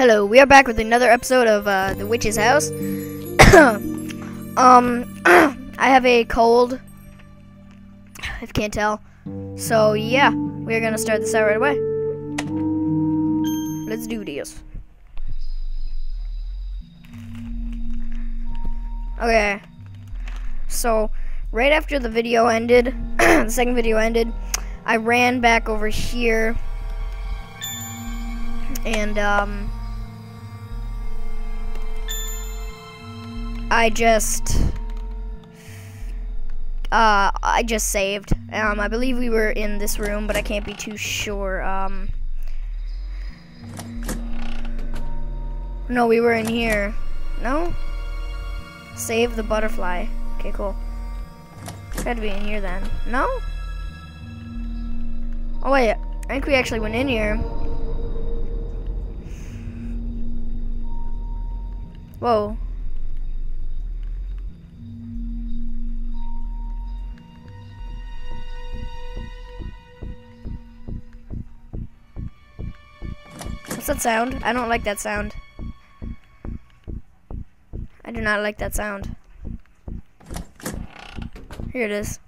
Hello, we are back with another episode of uh, The Witch's House. um, I have a cold, if you can't tell. So, yeah, we're gonna start this out right away. Let's do this. Okay, so right after the video ended, the second video ended, I ran back over here and um I just uh I just saved. Um I believe we were in this room, but I can't be too sure. Um No, we were in here. No? Save the butterfly. Okay, cool. Had to be in here then. No? Oh wait, I think we actually went in here. Whoa. That sound? I don't like that sound. I do not like that sound. Here it is.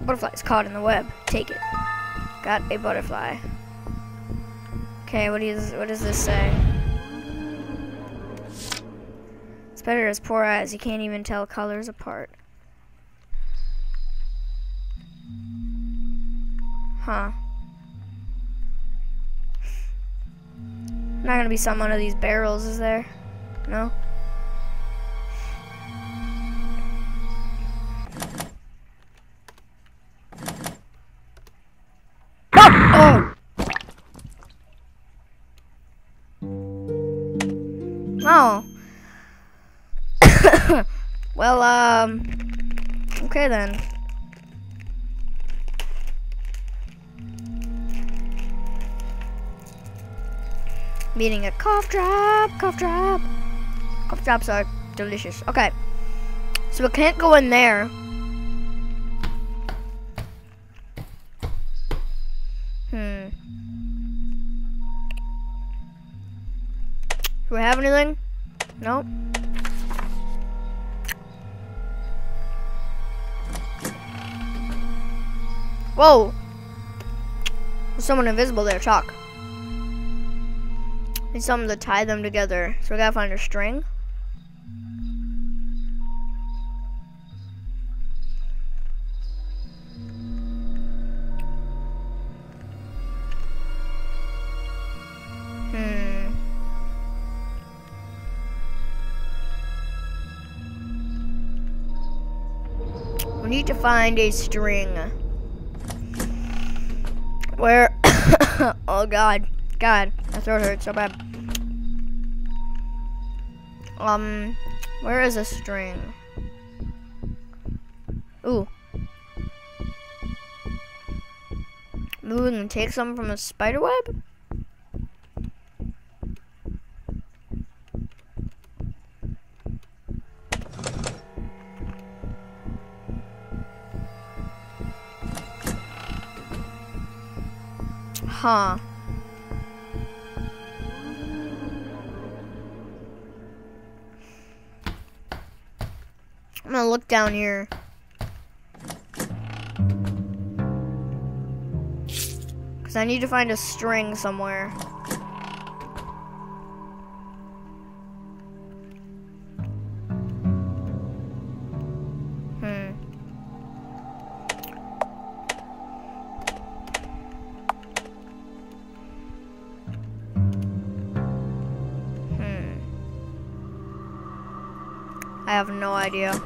Butterfly is caught in the web. Take it. Got a butterfly. Okay, what is what does this say? Spider has poor eyes. He can't even tell colors apart. Huh. Not gonna be some one of these barrels, is there? No? Oh! Oh. well, um, okay then. Meeting a cough drop, cough drop. Cough drops are delicious. Okay. So we can't go in there. Hmm. Do we have anything? Nope. Whoa! There's someone invisible there, Chalk. Need something to tie them together. So we gotta find a string. Hmm. We need to find a string. Where? oh God. God, throat hurts so bad. Um, where is a string? Ooh. We can take some from a spider web? Huh. I'm gonna look down here. Because I need to find a string somewhere. Hmm. Hmm. I have no idea.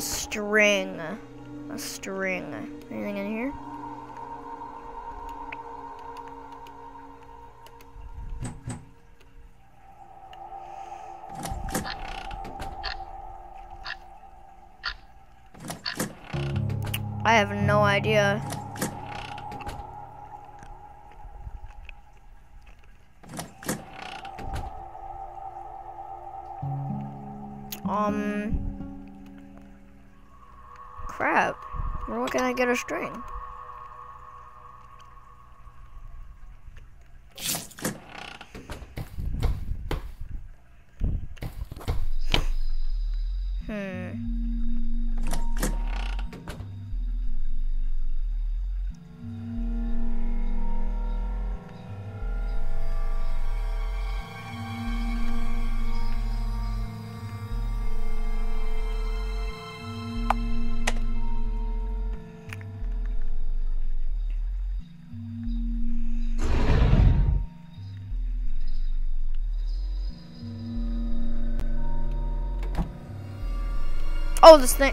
A string. A string. Anything in here? I have no idea. Um... Crap. Where can I get a string? Oh, this thing.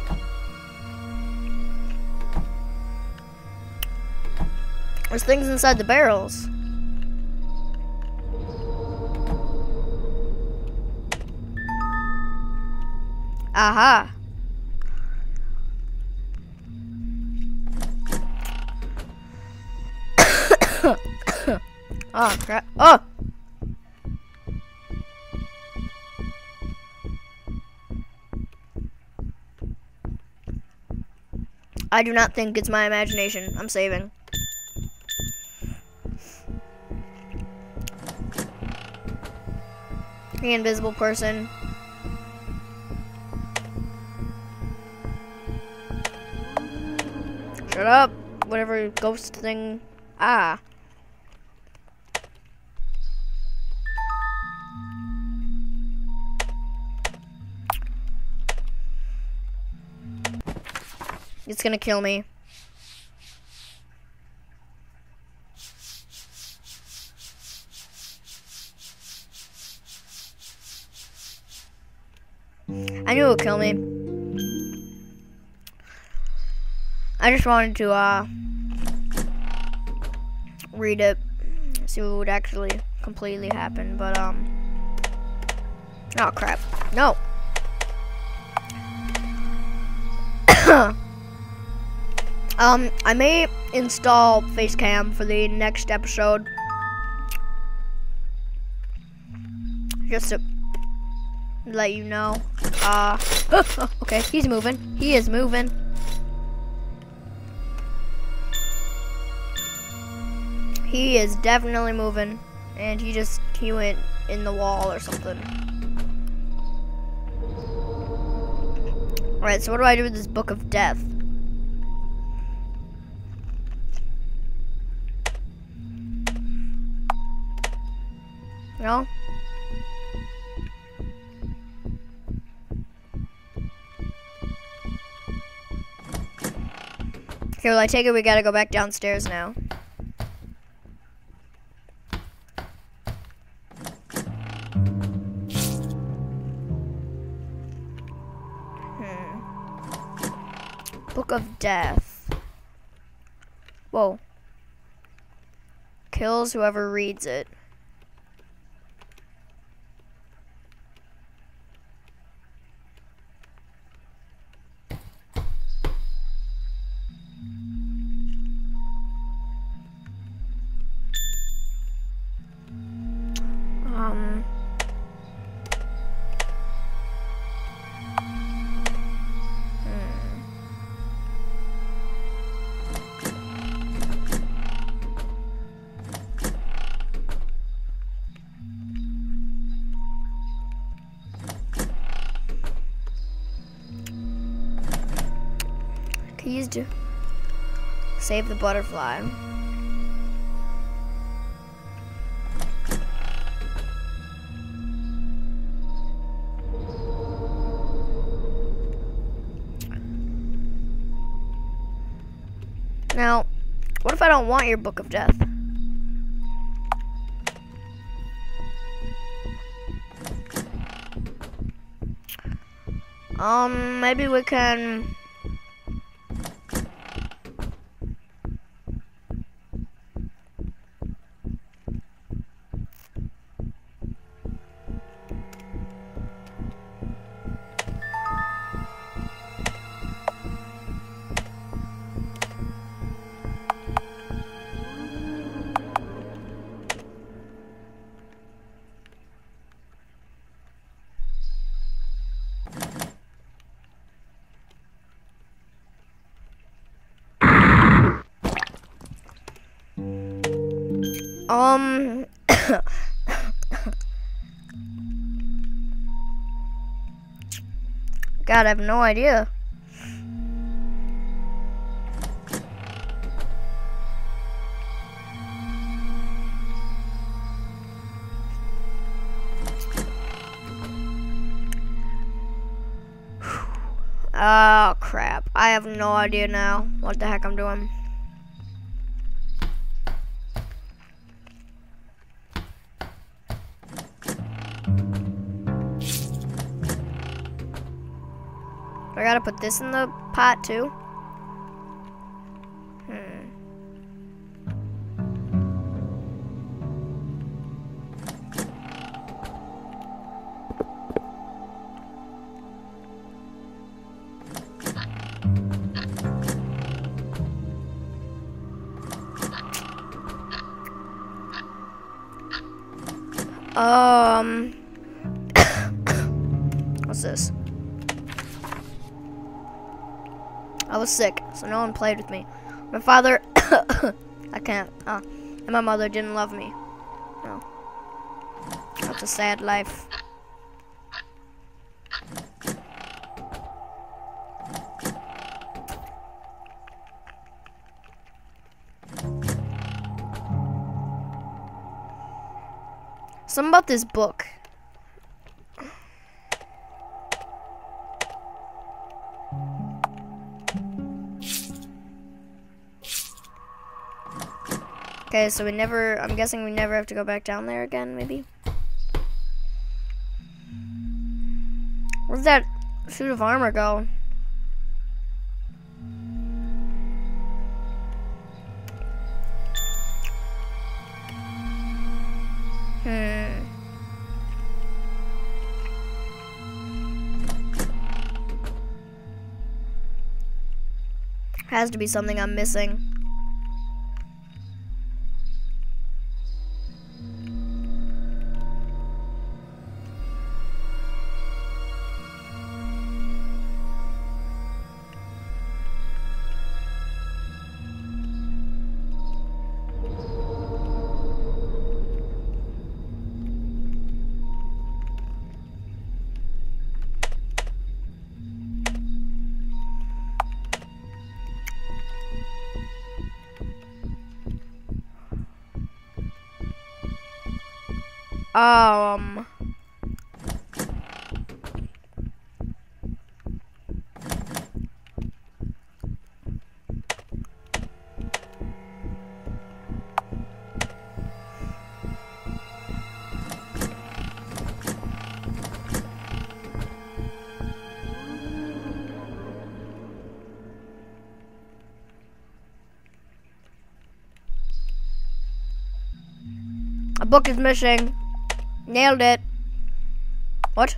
There's things inside the barrels. Aha. oh, crap. Oh! I do not think it's my imagination. I'm saving. The invisible person. Shut up. Whatever ghost thing. Ah. It's gonna kill me. I knew it would kill me. I just wanted to uh, read it, see what would actually completely happen, but um, oh crap, no. Um, I may install Facecam for the next episode. Just to let you know. Uh, okay, he's moving. He is moving. He is definitely moving. And he just, he went in the wall or something. Alright, so what do I do with this Book of Death? No? Okay, well I take it we gotta go back downstairs now. Hmm. Book of Death. Whoa. Kills whoever reads it. Please save the butterfly. Now, what if I don't want your Book of Death? Um, maybe we can Um. God, I have no idea. Oh crap. I have no idea now what the heck I'm doing. Gotta put this in the pot too? Hmm. Um, was sick, so no one played with me. My father, I can't, uh, and my mother didn't love me. No. That's a sad life. Something about this book. Okay, so we never, I'm guessing we never have to go back down there again, maybe? Where'd that suit of armor go? Hmm. Has to be something I'm missing. Um. A book is missing. Nailed it. What?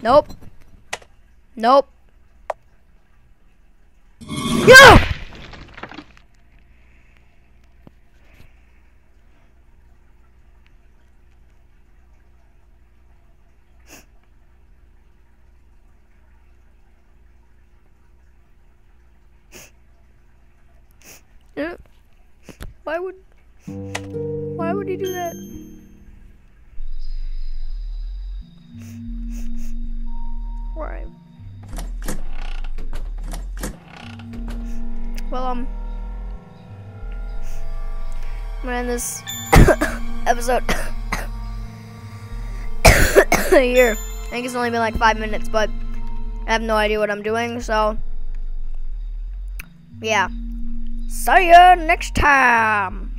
Nope. Nope. Yeah! Why? Well, um, I'm gonna end this episode here. I think it's only been like five minutes, but I have no idea what I'm doing, so yeah. See you next time.